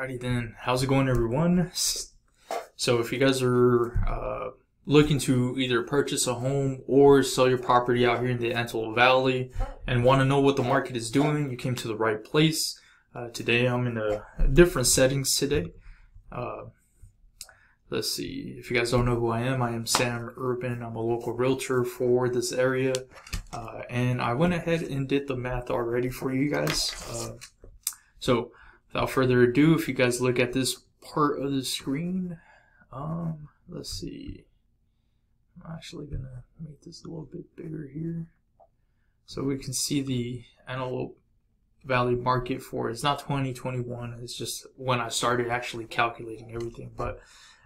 Alrighty then, how's it going, everyone? So, if you guys are uh, looking to either purchase a home or sell your property out here in the Antelope Valley and want to know what the market is doing, you came to the right place. Uh, today, I'm in a, a different settings today. Uh, let's see, if you guys don't know who I am, I am Sam Urban. I'm a local realtor for this area, uh, and I went ahead and did the math already for you guys. Uh, so, without further ado, if you guys look at this part of the screen, um, let's see. I'm actually gonna make this a little bit bigger here. So we can see the Antelope Valley market for it's not 2021, it's just when I started actually calculating everything. But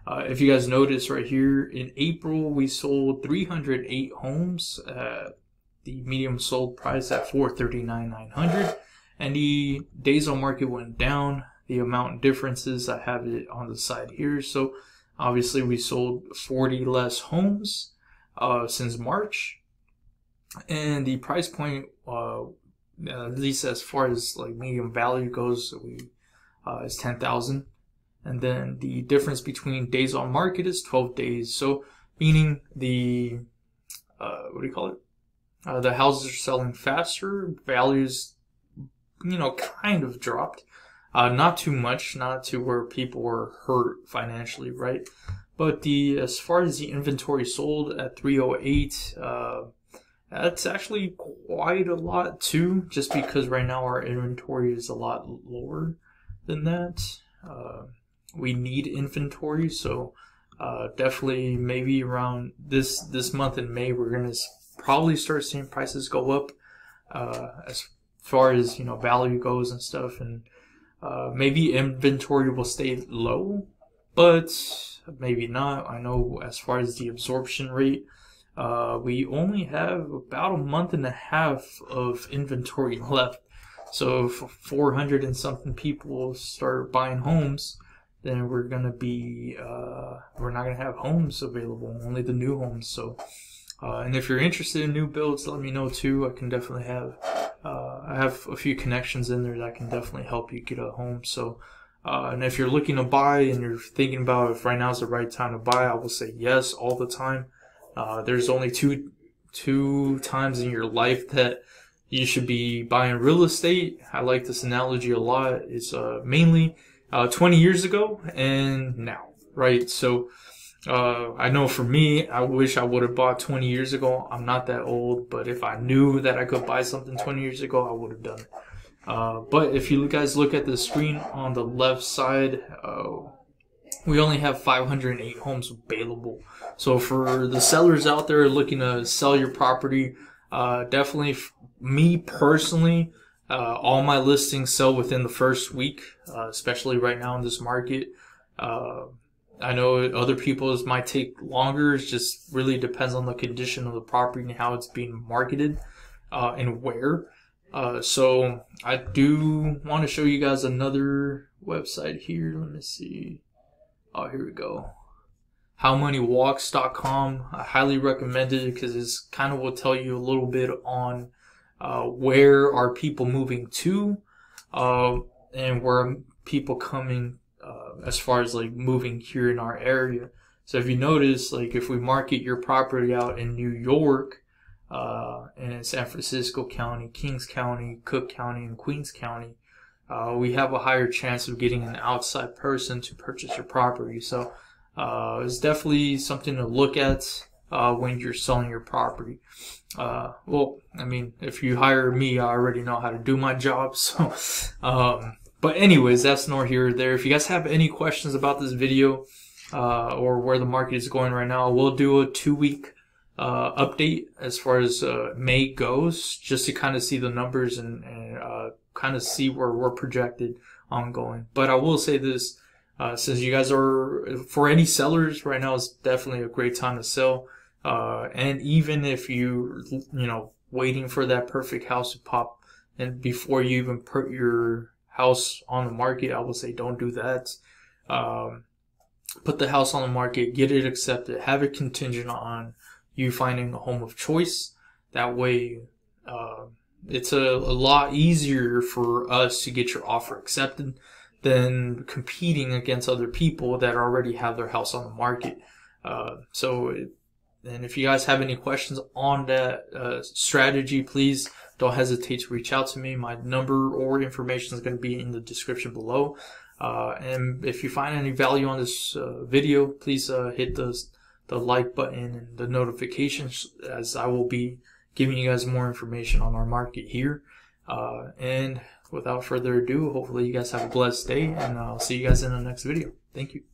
uh, if you guys notice right here, in April we sold 308 homes. Uh, the medium sold price at 439,900 and the days on market went down. The amount differences, I have it on the side here. So obviously we sold 40 less homes uh, since March. And the price point, uh, at least as far as like medium value goes, we uh, is 10,000. And then the difference between days on market is 12 days. So meaning the, uh, what do you call it? Uh, the houses are selling faster, values you know, kind of dropped. Uh, not too much, not to where people were hurt financially, right? But the as far as the inventory sold at 308, uh, that's actually quite a lot too. Just because right now our inventory is a lot lower than that. Uh, we need inventory, so uh, definitely maybe around this this month in May we're gonna probably start seeing prices go up. Uh, as far as you know value goes and stuff, and uh, maybe inventory will stay low, but maybe not. I know as far as the absorption rate, uh, we only have about a month and a half of inventory left. So if 400 and something people start buying homes, then we're gonna be uh, we're not gonna have homes available, only the new homes. So, uh, and if you're interested in new builds, let me know too. I can definitely have I have a few connections in there that can definitely help you get a home. So, uh, and if you're looking to buy and you're thinking about if right now is the right time to buy, I will say yes all the time. Uh, there's only two two times in your life that you should be buying real estate. I like this analogy a lot. It's uh, mainly uh, 20 years ago and now, right? So uh, I know for me, I wish I would have bought 20 years ago. I'm not that old, but if I knew that I could buy something 20 years ago, I would have done it. Uh, but if you guys look at the screen on the left side, uh, we only have 508 homes available. So for the sellers out there looking to sell your property, uh, definitely me personally, uh, all my listings sell within the first week, uh, especially right now in this market. Uh, I know other people's might take longer. It just really depends on the condition of the property and how it's being marketed uh, and where. Uh, so I do want to show you guys another website here. Let me see. Oh, here we go. HowMoneyWalks.com. I highly recommend it because it's kind of will tell you a little bit on uh, where are people moving to uh, and where people coming uh, as far as like moving here in our area. So if you notice, like if we market your property out in New York, uh, and San Francisco County, Kings County, Cook County, and Queens County, uh, we have a higher chance of getting an outside person to purchase your property. So uh, it's definitely something to look at uh, when you're selling your property. Uh, well, I mean, if you hire me, I already know how to do my job. So um, but anyways, that's nor here or there. If you guys have any questions about this video uh, or where the market is going right now, we'll do a two week uh, update as far as uh, May goes, just to kind of see the numbers and, and uh, kind of see where we're projected ongoing. But I will say this, uh, since you guys are, for any sellers right now is definitely a great time to sell. Uh, and even if you, you know, waiting for that perfect house to pop and before you even put your house on the market, I would say don't do that. Um, put the house on the market, get it accepted, have it contingent on you finding a home of choice. That way, uh, it's a, a lot easier for us to get your offer accepted than competing against other people that already have their house on the market. Uh, so, and if you guys have any questions on that uh, strategy, please don't hesitate to reach out to me. My number or information is going to be in the description below. Uh, and if you find any value on this uh, video, please uh, hit the the like button and the notifications as I will be giving you guys more information on our market here. Uh, and without further ado, hopefully you guys have a blessed day and I'll see you guys in the next video. Thank you.